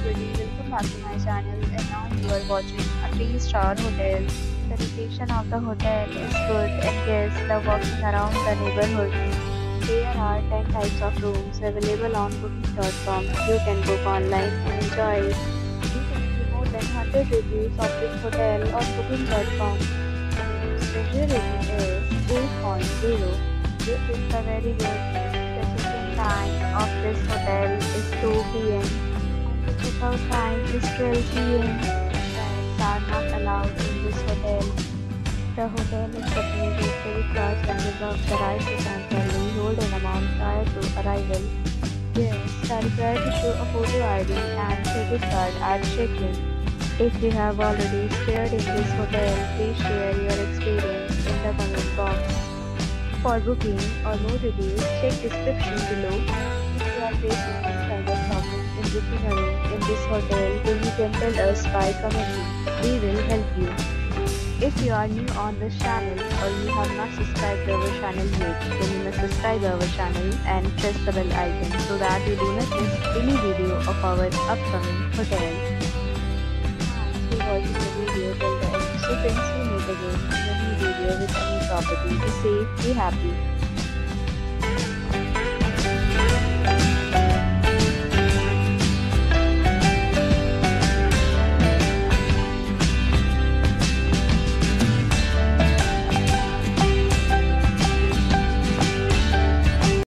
everybody, welcome back to my channel and now you are watching a 3-star hotel. The location of the hotel is good and guests love walking around the neighborhood. There are 10 types of rooms available on booking.com. You can book online and enjoy it. You can see more than 100 reviews of this hotel on booking.com. Review rating is 8.0 which is a very good. The check-in time of this hotel is 2 p.m. check-out time is 12 Pets are not allowed in this hotel. The hotel accepts major credit cards and reserves the right to temporarily hold an amount prior to arrival. Guests are required to show a photo ID and credit card at check-in. If you have already stayed in this hotel, please share your experience in the comment box. For booking or more details, check description below. If you are facing any kind of problem in booking a room this hotel, then you can tell us by commenting. We will help you. If you are new on this channel or you have not subscribed to our channel yet, then you must subscribe our channel and press the bell icon so that you do not miss any video of our upcoming hotel. Thanks for watching the video till the end. So friends, we meet again in a new video with a new property. Be safe, be happy.